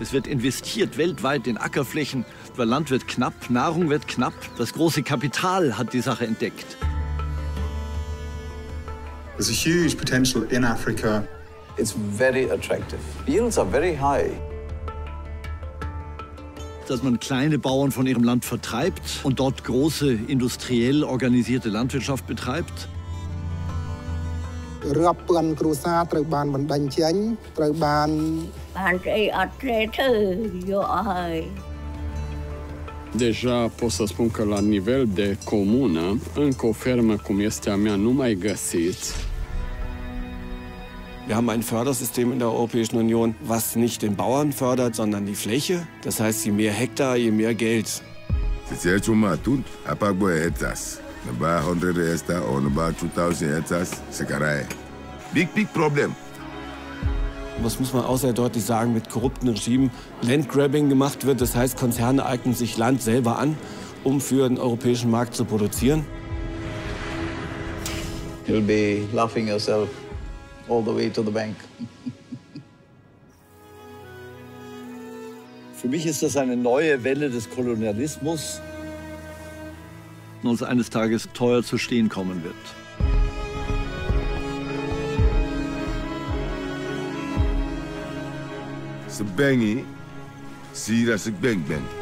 Es wird investiert weltweit in Ackerflächen, weil Land wird knapp, Nahrung wird knapp. Das große Kapital hat die Sache entdeckt. There's a huge potential in Africa. It's very attractive. Yields are very high. Dass man kleine Bauern von ihrem Land vertreibt und dort große industriell organisierte Landwirtschaft betreibt. រាប់ពាន់គ្រួសារត្រូវបានបណ្ដេញចេញត្រូវបាន បានស្អីអត់ទេធ្វើយកអស់ហើយ Deja pot să spun că la nivel de comună, încă o fermă cum este a mea nu mai găsiți. Wir haben ein Fördersystem in der Europäischen Union, was nicht den Bauern fördert, sondern die Fläche. Das heißt, je mehr Hektar, je mehr Geld. C'est cuma tun, apa boy hectares. About 100 hectares or about 2000 hectares, sekarai. Big, big problem. Das muss man auch sehr deutlich sagen, mit korrupten Regimen Landgrabbing gemacht wird. Das heißt, Konzerne eignen sich Land selber an, um für den europäischen Markt zu produzieren. You'll be laughing yourself all the way to the bank. Für mich ist das eine neue Welle des Kolonialismus, die uns eines Tages teuer zu stehen kommen wird. Ze bengi, zie dat ik bang ben.